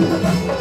Música